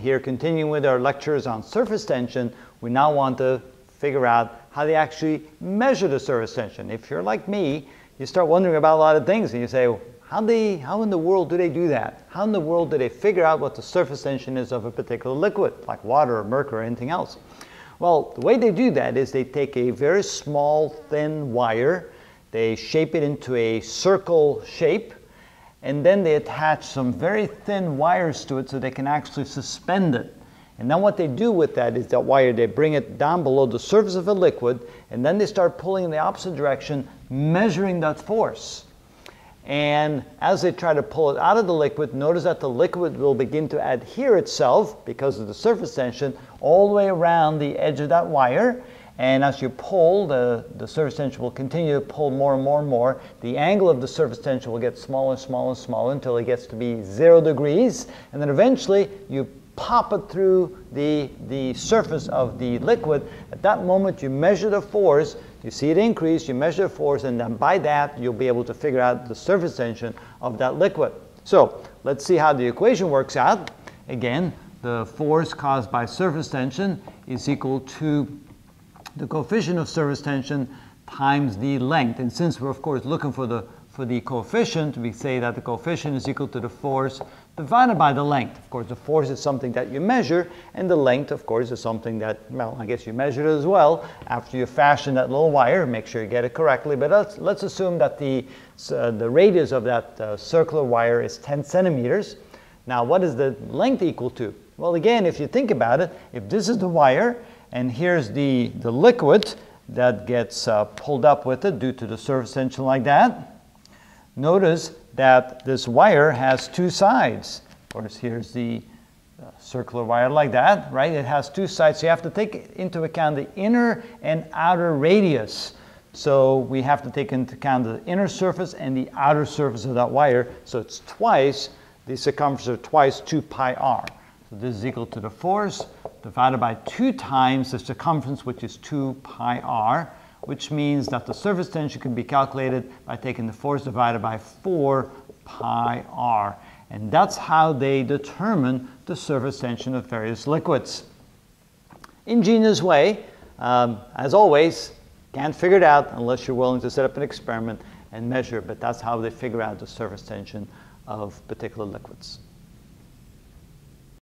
Here, continuing with our lectures on surface tension, we now want to figure out how they actually measure the surface tension. If you're like me, you start wondering about a lot of things and you say, how, they, how in the world do they do that? How in the world do they figure out what the surface tension is of a particular liquid, like water or mercury or anything else? Well, the way they do that is they take a very small, thin wire, they shape it into a circle shape, and then they attach some very thin wires to it so they can actually suspend it. And then what they do with that is that wire, they bring it down below the surface of a liquid, and then they start pulling in the opposite direction, measuring that force. And as they try to pull it out of the liquid, notice that the liquid will begin to adhere itself because of the surface tension all the way around the edge of that wire. And as you pull, the, the surface tension will continue to pull more and more and more. The angle of the surface tension will get smaller and smaller and smaller until it gets to be zero degrees. And then eventually you pop it through the, the surface of the liquid. At that moment, you measure the force. You see it increase, you measure the force, and then by that, you'll be able to figure out the surface tension of that liquid. So let's see how the equation works out. Again, the force caused by surface tension is equal to the coefficient of surface tension times the length. And since we're, of course, looking for the, for the coefficient, we say that the coefficient is equal to the force divided by the length. Of course, the force is something that you measure, and the length, of course, is something that, well, I guess you measured it as well. After you fashion that little wire, make sure you get it correctly. But let's, let's assume that the, uh, the radius of that uh, circular wire is 10 centimeters. Now, what is the length equal to? Well, again, if you think about it, if this is the wire, and here's the, the liquid that gets uh, pulled up with it due to the surface tension like that. Notice that this wire has two sides. Of course, here's the uh, circular wire like that, right? It has two sides, so you have to take into account the inner and outer radius. So we have to take into account the inner surface and the outer surface of that wire. So it's twice the circumference of twice 2 pi r. So this is equal to the force divided by 2 times the circumference, which is 2 pi r, which means that the surface tension can be calculated by taking the force divided by 4 pi r. And that's how they determine the surface tension of various liquids. Ingenious way, um, as always, can't figure it out unless you're willing to set up an experiment and measure, but that's how they figure out the surface tension of particular liquids.